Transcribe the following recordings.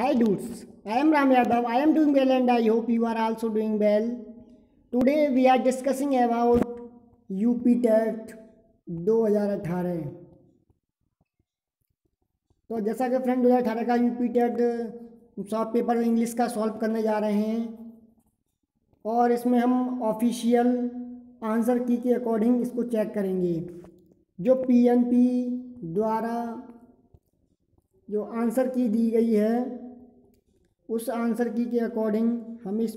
Hi dudes, I am Ram Yadav. I am doing well and I hope you are also doing well. Today we are discussing about UP TET 2018. तो जैसा कि friend 2018 का UP TET solved paper English का solve करने जा रहे हैं और इसमें हम ऑफिशियल आंसर की के अकॉर्डिंग इसको चेक करेंगे जो पीएनपी द्वारा जो आंसर की दी गई है उस आंसर की के अकॉर्डिंग हम इस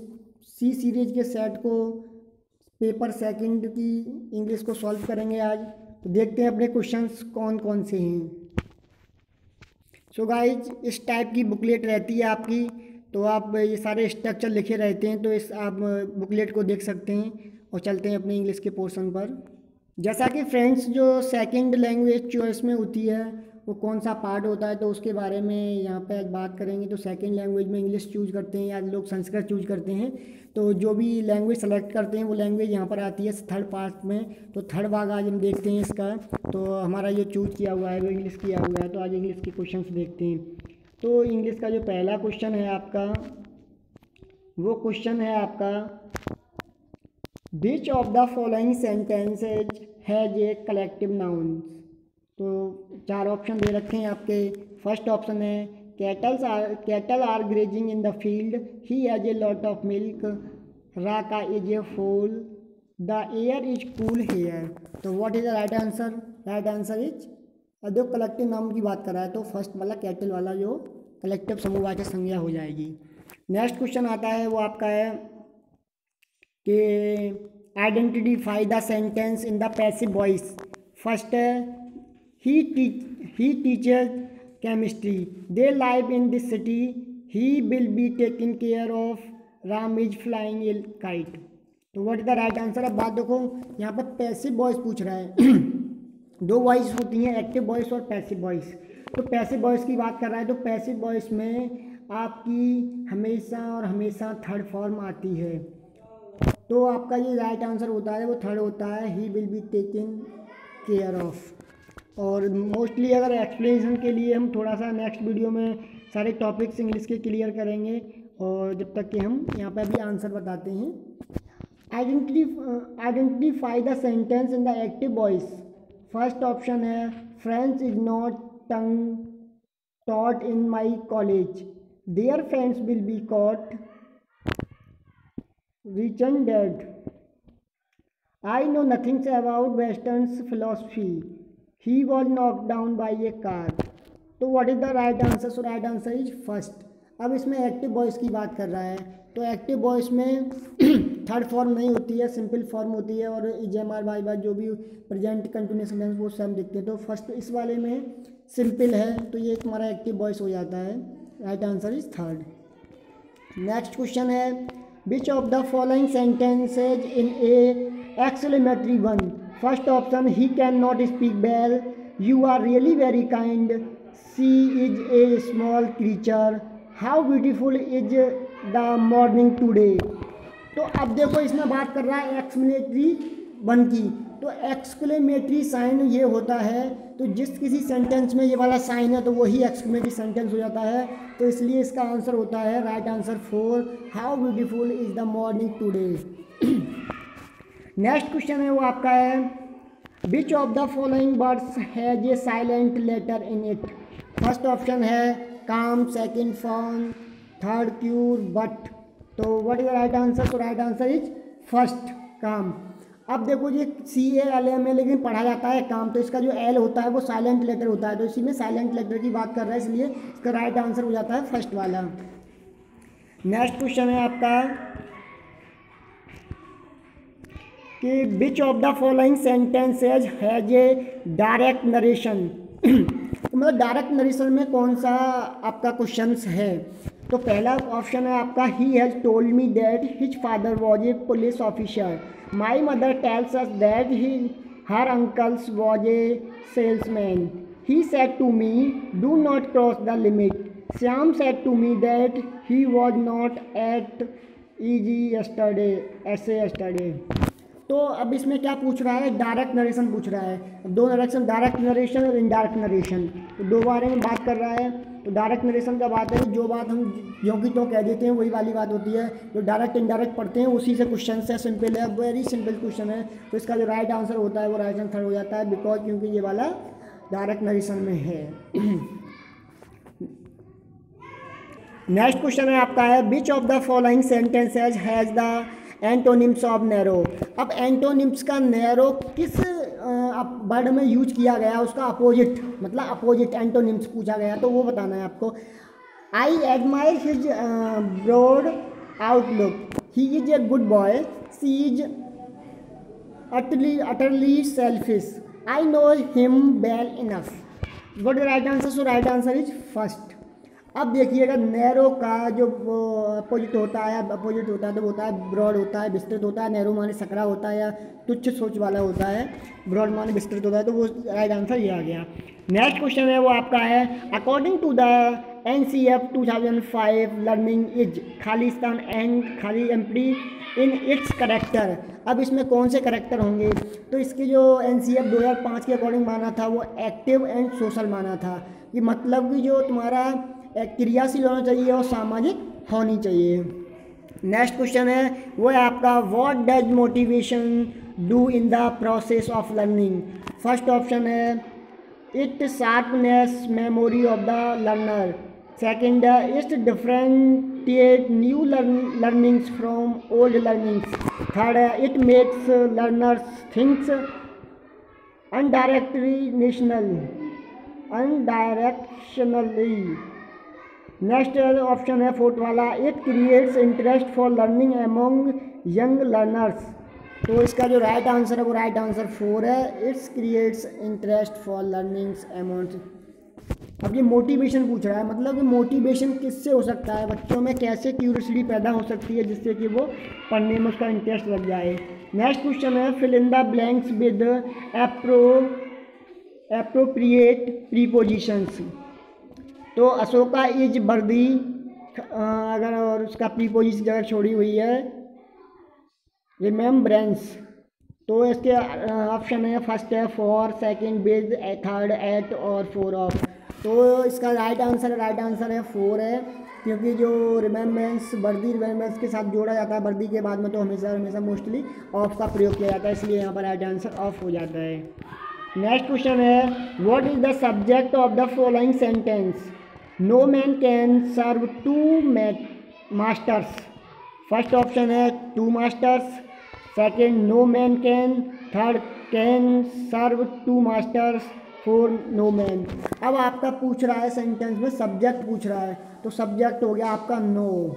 सी सीरीज़ के सेट को पेपर सेकंड की इंग्लिश को सॉल्व करेंगे आज। तो देखते हैं अपने क्वेश्चंस कौन कौन से हैं। सो so गाइज़ इस टाइप की बुकलेट रहती है आपकी तो आप ये सारे स्ट्रक्चर लिखे रहते हैं तो इस आप बुकलेट को देख सकते हैं और चलते हैं अपने इंग्लिश के पोर्शन पर। जैसा कि फ्रेंड्स जो सेकंड लैंग्वेज चॉइस में होती है वो कौन सा पार्ट होता है तो उसके बारे में यहाँ पे आज बात करेंगे। तो सेकेंड लैंग्वेज में इंग्लिश चूज़ करते हैं या लोग संस्कृत चूज़ करते हैं तो जो भी लैंग्वेज सेलेक्ट करते हैं, वो लैंग्वेज यहाँ पर आती है थर्ड पार्ट में। तो थर्ड भाग आज हम देखते हैं इसका। तो हमारा जो चूज़ किया हुआ है, वो इंग्लिश किया हुआ है तो आज इंग्लिश के क्वेश्चन देखते हैं। तो इंग्लिश का जो पहला क्वेश्चन है आपका, वो क्वेश्चन है आपका which of the following sentences has a collective nouns तो चार ऑप्शन दे रखे हैं आपके। फ़र्स्ट ऑप्शन है cattles are cattle are grazing in the field he has a lot of milk Raka is a fool the air is cool here तो what is the right answer right answer is जो collective नाम की बात कर रहा है तो first वाला कैटल वाला जो कलेक्टिव समूहवाचक संज्ञा हो जाएगी। नेक्स्ट क्वेश्चन आता है, वो आपका है कि identify the sentence in the passive voice first है he teach he teacher chemistry they live in this city he will be taking care of Ram is flying a kite तो what is the right answer अब बात देखो, यहाँ पर passive voice पूछ रहा है। दो वॉइस होती हैं एक्टिव वॉइस और पैसिव वॉइस तो पैसिव वॉइस की बात कर रहा है तो पैसिव वॉइस में आपकी हमेशा और हमेशा थर्ड फॉर्म आती है। तो आपका ये राइट आंसर होता है, वो थर्ड होता है he will be taking care of और मोस्टली अगर एक्सप्लेनेशन के लिए हम थोड़ा सा नेक्स्ट वीडियो में सारे टॉपिक्स इंग्लिश के क्लियर करेंगे और जब तक कि हम यहाँ पर अभी आंसर बताते हैं। Identity identify the sentence in the active voice first option है French is not tongue taught in my college their friends will be caught richen dead I know nothings about western philosophy he was knock down by a car तो what is the right answer so right answer is first अब इसमें active voice की बात कर रहा है। तो active voice में थर्ड फॉर्म नहीं होती है सिंपल फॉर्म होती है और इज़ एम आर बाई बार जो भी प्रेजेंट कंटिन्यूस टेंस वो सब दिखते हैं। तो फ़र्स्ट इस वाले में सिंपल है तो ये हमारा एक्टिव वॉइस हो जाता है। Right answer is third next question है which of the following sentences in a exclamatory one first option he can not speak well you are really very kind she is a small creature how beautiful is the morning today तो अब देखो, इसमें बात कर रहा है एक्समिलेटरी one की। तो एक्सक्लेमेटरी साइन ये होता है। तो जिस किसी सेंटेंस में ये वाला साइन है तो वही एक्सक्लेमेटरी सेंटेंस हो जाता है। तो इसलिए इसका आंसर होता है right answer four how beautiful is the morning today next question है वो आपका है which of the following words has a silent letter in it first option है calm second form third cure but तो what is the right answer तो right answer is first calm अब देखो ये C A L M A लेकिन पढ़ा जाता है काम तो इसका जो एल होता है वो साइलेंट लेटर होता है तो इसी में साइलेंट लेटर की बात कर रहा है, इसलिए इसका राइट आंसर हो जाता है फ़र्स्ट वाला। नेक्स्ट क्वेश्चन है आपका कि which of the following sentences has a direct narration मतलब डायरेक्ट नरेशन में कौन सा आपका क्वेश्चन है? तो पहला ऑप्शन है आपका he has told me that his father was a police officer my mother tells us that he her uncles was a salesman he set to me do not cross the limit Shyam set to me that he was not at easy yesterday ऐसे yesterday तो अब इसमें क्या पूछ रहा है? Direct narration पूछ रहा है। दो नरेशन डायरेक्ट नरेशन और इनडायरेक्ट नरेशन तो दो बारे में बात कर रहा है। तो डायरेक्ट नरेशन का बात है, जो बात हम जो कि तो कह देते हैं, वही वाली बात होती है। जो डायरेक्ट इनडायरेक्ट पढ़ते हैं, उसी से क्वेश्चन है सिंपल है वेरी सिंपल क्वेश्चन है। तो इसका जो राइट आंसर होता है, वो राइट आंसर हो जाता है बिकॉज़ क्योंकि ये वाला डायरेक्ट नरेशन में है। नेक्स्ट क्वेश्चन है आपका है which of the following sentences has the antonyms of narrow अब एंटोनिम्स का नैरो किस वर्ड में यूज़ किया गया? उसका अपोजिट मतलब अपोजिट एंटोनिम्स पूछा गया तो वो बताना है आपको। I admire his broad outlook he is a good boy she is utterly utterly selfish I know him well enough what right answer so right answer is first अब देखिएगा नैरो का जो अपोजिट होता है अपोजिट होता है तो होता है ब्रॉड होता है, विस्तृत होता है, नैरो माने सकरा होता है या तुच्छ सोच वाला होता है, ब्रॉड माने विस्तृत होता है तो वो राइट आंसर ये आ गया। नेक्स्ट क्वेश्चन है, वो आपका है according to the N C F two thousand five learning is Khalistan and खाली एम्प्टी इन इट्स करेक्टर अब इसमें कौन से करेक्टर होंगे? तो इसकी जो एन सी एफ़ दो हज़ार पाँच के अकॉर्डिंग माना था, वो एक्टिव एंड सोशल माना था। कि मतलब कि जो तुम्हारा क्रियाशील होना चाहिए और सामाजिक होनी चाहिए। नेक्स्ट क्वेश्चन है, वो है आपका what does motivation do in the process of learning first option है it sharpness memory of the learner second it differentiate new learnings from old learnings third है it makes learners thinks undirectly national undirectionally next option है fourth वाला it creates interest for learning among young learners तो इसका जो right answer है, वो right answer four है। It's creates interest for learnings among अब ये मोटिवेशन पूछ रहा है। मतलब कि मोटिवेशन किससे हो सकता है? बच्चों में कैसे क्यूरियसिटी पैदा हो सकती है, जिससे कि वो पढ़ने में उसका इंटरेस्ट लग जाए? नेक्स्ट क्वेश्चन है fill in the blanks with appro appropriate prepositions तो अशोका इज़ बर्दी अगर और उसका प्रीपोजिशन जगह छोड़ी हुई है। रिमेम्ब्रेंस तो इसके ऑप्शन है फ़र्स्ट है फॉर सेकंड बेज थर्ड एट और फोर ऑफ़ तो इसका राइट आंसर राइट आंसर है फोर है, क्योंकि जो रिमेम्बरेंस वर्दी रिमेम्बरेंस के साथ जोड़ा जाता है वर्दी के बाद में तो हमेशा हमेशा मोस्टली ऑफ़ का प्रयोग किया जाता है, इसलिए यहाँ पर राइट आंसर ऑफ़ हो जाता है। नेक्स्ट क्वेश्चन है what is the subject of the following sentence no man can serve two masters first option है two masters second no man can third can serve two masters four no man अब आपका पूछ रहा है sentence में subject पूछ रहा है तो सब्जेक्ट हो गया आपका नो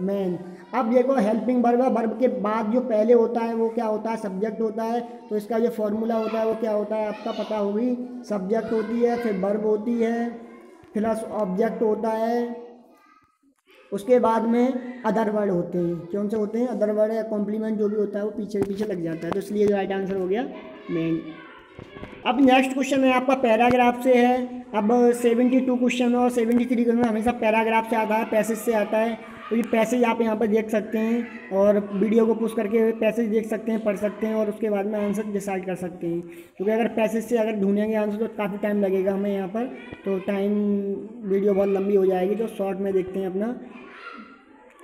मैन अब देखो हेल्पिंग वर्ब है वर्ब के बाद जो पहले होता है वो क्या होता है? सब्जेक्ट होता है। तो इसका जो फॉर्मूला होता है वो क्या होता है? आपका पता होगी। सब्जेक्ट होती है, फिर वर्ब होती है। प्लस ऑब्जेक्ट होता है, उसके बाद में अदर वर्ड होते हैं। कौन से होते हैं? अदर वर्ड या कॉम्प्लीमेंट जो भी होता है, वो पीछे पीछे लग जाता है। तो इसलिए राइट आंसर हो गया मेन अब नेक्स्ट क्वेश्चन है, आपका पैराग्राफ से है। अब सेवेंटी टू क्वेश्चन और सेवेंटी थ्री क्वेश्चन हमेशा पैराग्राफ से आता है पैसेज से आता है। तो ये पैसेज आप यहाँ पर देख सकते हैं और वीडियो को पुश करके पैसेज देख सकते हैं, पढ़ सकते हैं और उसके बाद में आंसर डिसाइड कर सकते हैं। क्योंकि अगर पैसेज से अगर ढूंढेंगे आंसर तो काफ़ी टाइम लगेगा हमें यहाँ पर तो टाइम वीडियो बहुत लंबी हो जाएगी तो शॉर्ट में देखते हैं अपना।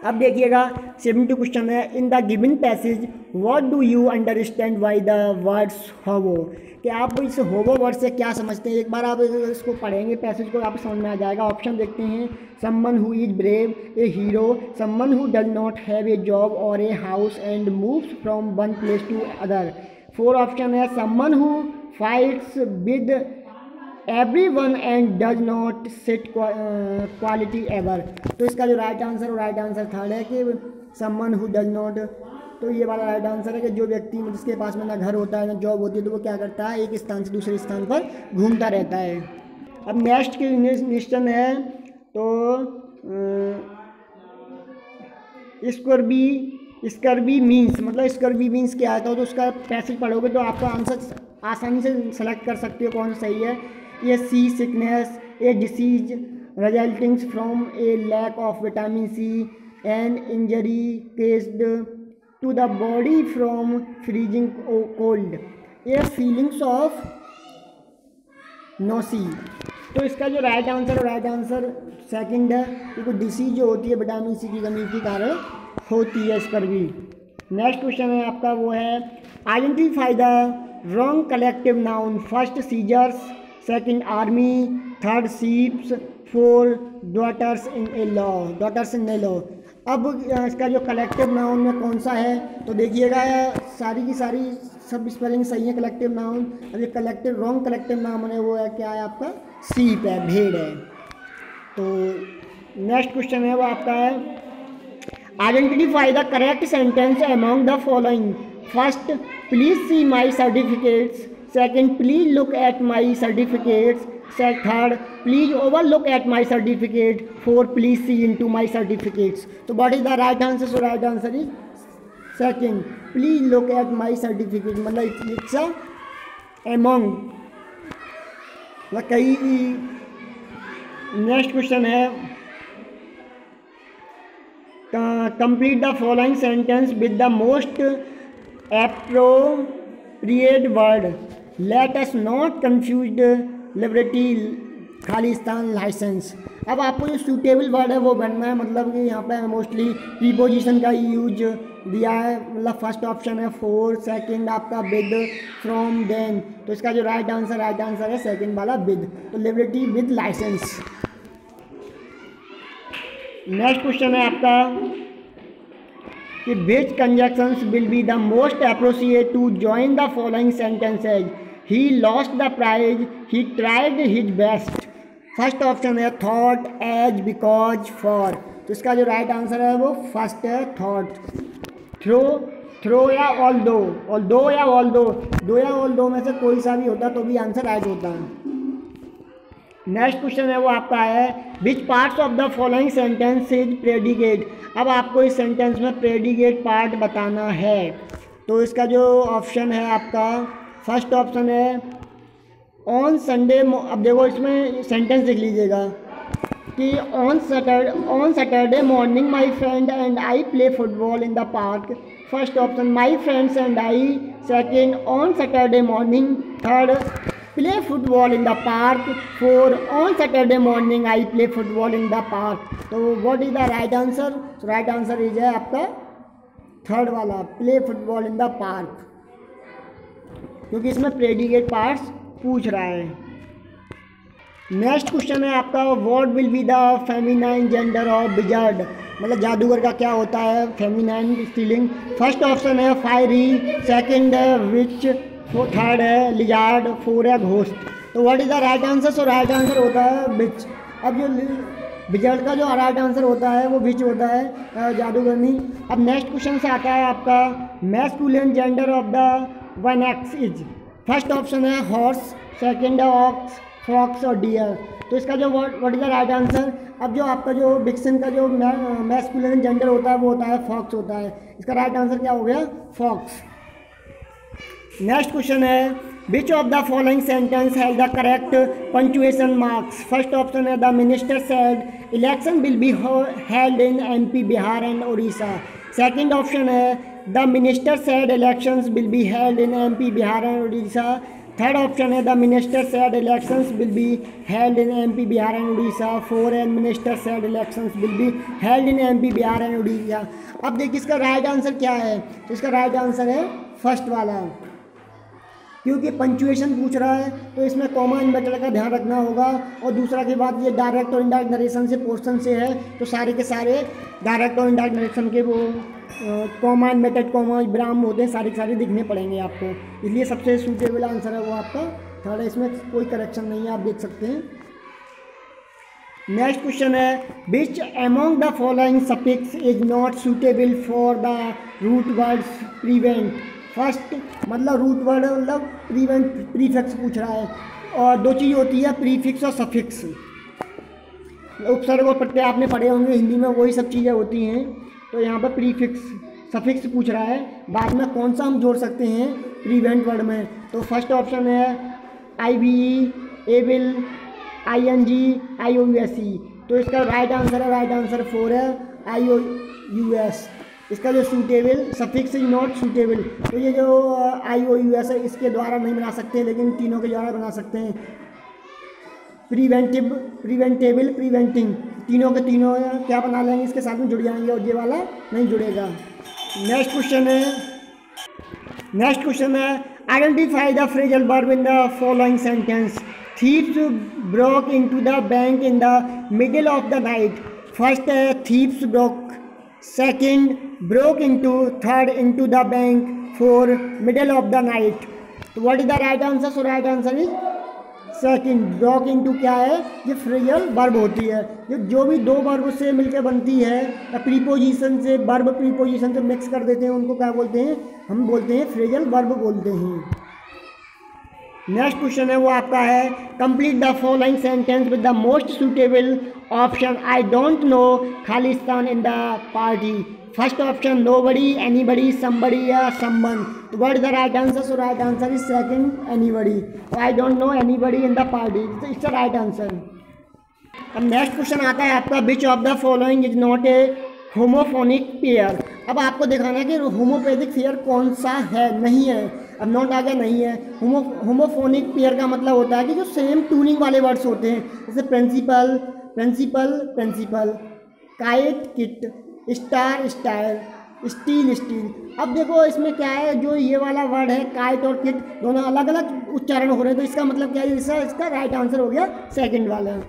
अब देखिएगा सेवेंटी क्वेश्चन है। In the given passage what do you understand by the words hobo कि आप इस होवो वर्ड से क्या समझते हैं? एक बार आप इसको पढ़ेंगे पैसेज को, आप समझ में आ जाएगा। ऑप्शन देखते हैं। Someone who is brave a hero someone who does not have a job और a house and moves from one place to other four option है। Someone who fights with everyone and does not set quality ever तो इसका जो right answer right answer third है कि someone who does not तो ये वाला right answer है कि जो व्यक्ति जिसके पास में ना घर होता है, ना जॉब होती है तो वो क्या करता है? एक स्थान से दूसरे स्थान पर घूमता रहता है। अब नेक्स्ट क्वेश्चन है तो स्कर्बी स्कर्बी मीन्स मतलब स्कर्बी मीन्स क्या आता है? तो उसका पैसेज पढ़ोगे तो आपका आंसर आसानी से सेलेक्ट कर सकते हो कौन सही है। A sea sickness, a disease resulting from a lack of vitamin C, an injury caused to the body from freezing cold a feelings of nausea तो इसका जो right answer right answer second है क्योंकि डिसीज जो होती है vitamin C की कमी के कारण होती है इस पर भी। नेक्स्ट क्वेश्चन है आपका वो है identify the wrong collective noun first scissors second army third sheeps four daughters in a law daughters in a law अब इसका जो कलेक्टिव नाउन में कौन सा है तो देखिएगा, सारी की सारी सब स्पेलिंग सही है कलेक्टिव नाउन अब ये कलेक्टिव रॉन्ग कलेक्टिव नाउन है, वो है, क्या है आपका? सीप है, भेड़ है। तो नेक्स्ट क्वेश्चन है, वो आपका है identify the correct sentence among the following first please see my certificates second please look at my certificates third please over look at my certificate four please see into my certificates तो what is the right answer so right answer is second please look at my certificate मतलब it's among मतलब कई next question है। Complete the following sentence with the most appropriate word let us not confuse liberty Khalistan licence अब आपको जो suitable word है वो बनना है मतलब कि यहाँ पे मोस्टली प्रीपोजिशन का यूज़ दिया है। मतलब फ़र्स्ट ऑप्शन है फोर सेकंड आपका विद फ्रॉम देन तो इसका जो राइट आंसर राइट आंसर है सेकंड वाला विद तो liberty with licence next question है आपका कि which conjunctions will be the most appropriate to join the following sentences he lost the prize he tried his best first option है thought as because for तो इसका जो right right answer है वो first है थॉट थ्रो थ्रो या although और दो या ऑल दो दो या ऑल दो में से कोई सा भी होता तो भी आंसर राइट होता। है नेक्स्ट क्वेश्चन है वो आपका है which parts of the following sentence is predicate अब आपको इस सेंटेंस में प्रेडिकेट पार्ट बताना है। तो इसका जो ऑप्शन है आपका फ़र्स्ट ऑप्शन है ऑन संडे अब देखो इसमें सेंटेंस लिख लीजिएगा कि on Saturday on Saturday morning my friend and I play football in the park first option my friends and I second on Saturday morning third play football in the park four on Saturday morning I play football in the park तो what is the right answer right answer is है आपका third वाला play football in the park क्योंकि इसमें predicate parts पूछ रहा है। Next question है आपका what will be the feminine gender of wizard मतलब जादूगर का क्या होता है फेमिनाइन स्टीलिंग फ़र्स्ट ऑप्शन है फायरी सेकंड है विच थर्ड है लिजार्ड फोर है घोस्ट तो what is the right answer so right answer होता है बिच अब जो बिजर्ड का जो राइट आंसर होता है, वो बिच होता है जादूगरनी अब नेक्स्ट क्वेश्चन से आता है आपका मैस्कुलिन जेंडर ऑफ़ द वन एक्स इज़ फ़र्स्ट ऑप्शन है हॉर्स सेकेंड है ऑक्स फॉक्स और डियर तो इसका जो what is the right answer अब जो आपका जो विक्सन का जो मैस्कुलिन जेंडर होता है, वो होता है फॉक्स होता है. इसका राइट आंसर क्या हो गया? फॉक्स नेक्स्ट क्वेश्चन है which of the following sentence has the correct punctuation marks first option है the minister said election will be held in MP Bihar and Orissa second option है the minister said elections will be held in M P Bihar and Orissa third option है the minister said elections will be held in M P Bihar and Orissa four and minister said elections will be held in M P Bihar and Orissa अब देखिए इसका right answer क्या है? तो इसका right answer है first वाला। क्योंकि पंचुएशन पूछ रहा है तो इसमें कॉमा इन्वर्टर का ध्यान रखना होगा। और दूसरा की बात, ये डायरेक्ट और इनडायरेक्ट नरेशन से पोर्शन से है तो सारे के सारे डायरेक्ट और इनडायरेक्ट नरेशन के वो कॉमा इन्वर्टेड कॉमा विराम होते हैं, सारे के सारे दिखने पड़ेंगे आपको। इसलिए सबसे सूटेबल आंसर है वो आपका थर्ड है इसमें कोई करेक्शन नहीं है, आप देख सकते हैं। नेक्स्ट क्वेश्चन है which among the following suffixes is not suitable for the root words prevent first मतलब रूट वर्ड मतलब प्रीवेंट प्रीफिक्स पूछ रहा है। और दो चीज़ होती है प्रीफिक्स और सफिक्स उपसर्ग और प्रत्यय आपने पढ़े होंगे, हिंदी में वही सब चीज़ें होती हैं। तो यहाँ पर प्रीफिक्स सफिक्स पूछ रहा है। बाद में कौन सा हम जोड़ सकते हैं? प्रीवेंट वर्ड में। तो फ़र्स्ट ऑप्शन है I B E able I N G I O U S E तो इसका राइट आंसर है राइट आंसर फोर है आई ओ यू एस इसका जो suitable suffix is not suitable तो ये जो आई ओ यू एस है, इसके द्वारा नहीं बना सकते, लेकिन तीनों के द्वारा बना सकते हैं। प्रिवेंटिव प्रिवेंटेबल प्रिवेंटिंग तीनों के तीनों क्या बना लेंगे, इसके साथ में जुड़ जाएँगे और ये वाला नहीं जुड़ेगा। नेक्स्ट क्वेश्चन है। नेक्स्ट क्वेश्चन है। Identify the phrasal verb in the following sentence thieves broke into the bank in the middle of the night first है thieves broke second broke into third into the bank four middle of the night तो what is the right answer so right answer is second broke into क्या है? ये phrasal verb होती है। जो जो भी दो वर्ब से मिलकर बनती है, या प्रीपोजिशन से वर्ब प्रीपोजिशन से मिक्स कर देते हैं, उनको क्या बोलते हैं? हम बोलते हैं फ्रेजल वर्ब बोलते हैं। नेक्स्ट क्वेश्चन है वो आपका है complete the following sentence with the most suitable option I don't know Khalistan in the party first option nobody anybody somebody या तो what the right answer so right answer is second anybody I don't know anybody in the party it's the right answer अब next question आता है आपका which of the following is not a homophonic pair अब आपको दिखाना है कि homeopathic pair कौन सा है? नहीं है। अब नॉट आ गया नहीं है। होमो, होमोफोनिक पेयर का मतलब होता है कि जो सेम टूनिंग वाले वर्ड्स होते हैं, जैसे principal principle principal kite kit star star steal steel अब देखो इसमें क्या है? जो ये वाला वर्ड है काइट और किट दोनों अलग अलग उच्चारण हो रहे हैं तो इसका मतलब क्या है? इसका इसका राइट आंसर हो गया सेकंड वाला।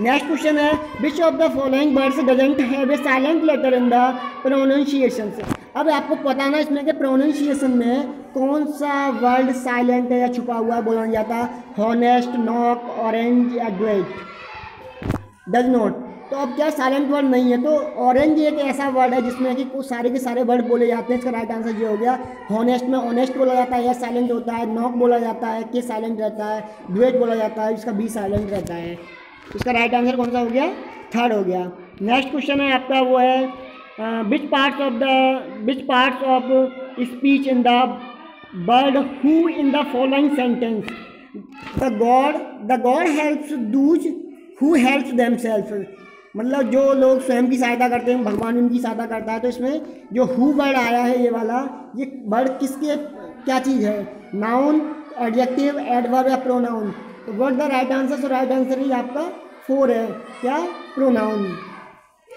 नेक्स्ट क्वेश्चन है which of the following words doesn't have a silent letter in the pronunciation अब आपको पता ना इसमें कि प्रोनाउंसिएशन में कौन सा वर्ड साइलेंट है या छुपा हुआ है बोला जाता। है हॉनेस्ट नॉक ऑरेंज या ग्रेट डज नॉट तो अब क्या साइलेंट वर्ड नहीं है तो ऑरेंज एक ऐसा वर्ड है जिसमें कि कुछ सारे के सारे वर्ड बोले जाते हैं। इसका राइट आंसर ये हो गया हॉनेस्ट में ऑनेस्ट बोला जाता है या साइलेंट होता है नॉक बोला जाता है के साइलेंट रहता है ग्रेट बोला जाता है, इसका बी साइलेंट रहता है। इसका राइट आंसर कौन सा हो गया? थर्ड हो गया। नेक्स्ट क्वेश्चन है आपका, वो है which parts of the which parts of speech in the word who in the following sentence the god the god helps those who helps them मतलब जो लोग स्वयं की सहायता करते हैं, भगवान उनकी सहायता करता है तो इसमें जो हु वर्ड आया है, ये वाला, ये वर्ड किसके, क्या चीज़ है? नाउन एडजेक्टिव एडवर्ब या प्रोनाउन तो what the right answer so right answer ही आपका फोर है, क्या? प्रोनाउन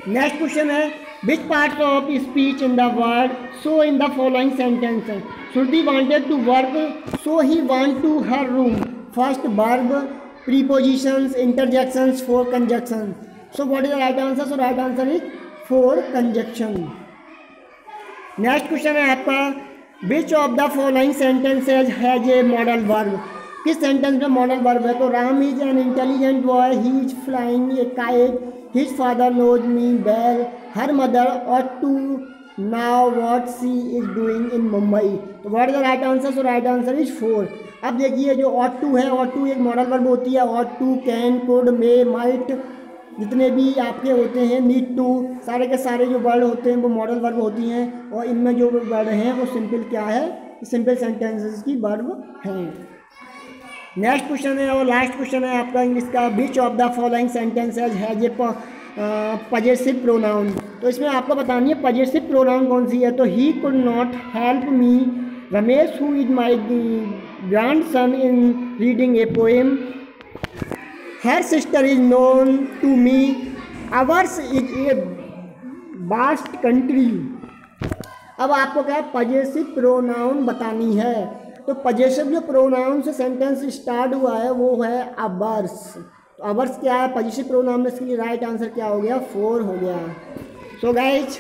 नेक्स्ट क्वेश्चन है which part of speech in the word so in the following sentence Shruti wanted to work so he want to her room first verb prepositions interjections four conjunction so what is the right answer so right answer is four conjunction next question है आपका which of the following sentences has a modal verb किस sentence में modal verb है? तो Ram is an intelligent boy he is flying a kite his father knows me well her mother ought to know what she is doing in Mumbai तो what is the right answer so right answer is four अब देखिए जो ought to है ought to एक modal verb होती है. Ought to can could may might जितने भी आपके होते हैं नीड टू सारे के सारे जो वर्ड होते हैं, वो मॉडल वर्ब होती हैं. और इनमें जो वर्ड हैं, वो सिंपल क्या है? सिंपल सेंटेंसेस की वर्ब हैं. नेक्स्ट क्वेश्चन है, और लास्ट क्वेश्चन है आपका इंग्लिश का। Which of the following sentences has a possessive pronoun तो इसमें आपको बतानी है पजेसिव प्रोनाउन कौन सी है? तो he could not help me Ramesh who is my grandson in reading a poem her sister is known to me ours is a vast country अब आपको क्या पजेसिव प्रोनाउन बतानी है? तो पजेसिव जो प्रोनाउन से सेंटेंस स्टार्ट हुआ है, वो है अबर्स तो अबर्स क्या है? पजेसिव प्रोनाउन में इसके लिए राइट आंसर क्या हो गया? फोर हो गया. सो so गाइज़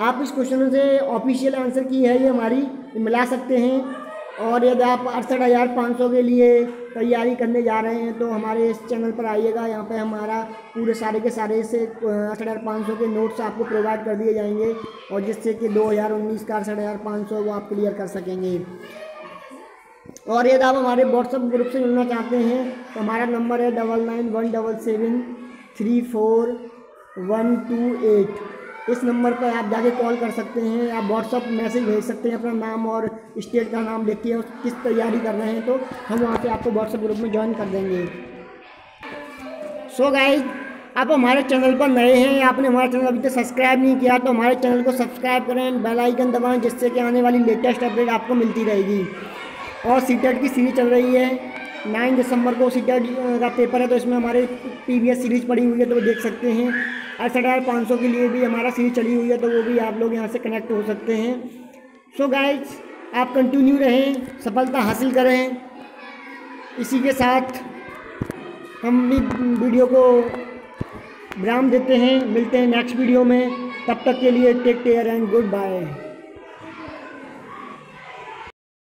आप इस क्वेश्चन से ऑफिशियल आंसर की है ये हमारी, मिला सकते हैं. और यदि आप अड़सठ हज़ार पाँच सौ के लिए तैयारी करने जा रहे हैं तो हमारे इस चैनल पर आइएगा। यहाँ पे हमारा पूरे सारे के सारे से अड़सठ हज़ार पाँच सौ के नोट्स आपको प्रोवाइड कर दिए जाएँगे, और जिससे कि दो हज़ार उन्नीस का अड़सठ हज़ार पाँच सौ वो आप क्लियर कर सकेंगे। और यदि आप हमारे व्हाट्सअप ग्रुप से जुड़ना चाहते हैं तो हमारा नंबर है double nine one double seven three four one two eight इस नंबर पर आप जाके कॉल कर सकते हैं, आप व्हाट्सअप मैसेज भेज सकते हैं अपना नाम और स्टेट का नाम लिख के किस तैयारी कर रहे हैं तो हम वहाँ पे आपको व्हाट्सअप ग्रुप में ज्वाइन कर देंगे। सो so गाइज़ आप हमारे चैनल पर नए हैं, आपने हमारा चैनल अभी तक सब्सक्राइब नहीं किया तो हमारे चैनल को सब्सक्राइब करें बेल आइकन दबाएँ, जिससे कि आने वाली लेटेस्ट अपडेट आपको मिलती रहेगी। और सी की सीरीज़ चल रही है नाइन दिसंबर को सी का पेपर है तो इसमें हमारे पी सीरीज़ पड़ी हुई है तो वो देख सकते हैं। एस पाँच सौ के लिए भी हमारा सीरीज़ चली हुई है तो वो भी आप लोग यहाँ से कनेक्ट हो सकते हैं। सो so गाइज़ आप कंटिन्यू रहें, सफलता हासिल करें। इसी के साथ हम भी वीडियो को विराम देते हैं। मिलते हैं नेक्स्ट वीडियो में। तब तक के लिए take care and good bye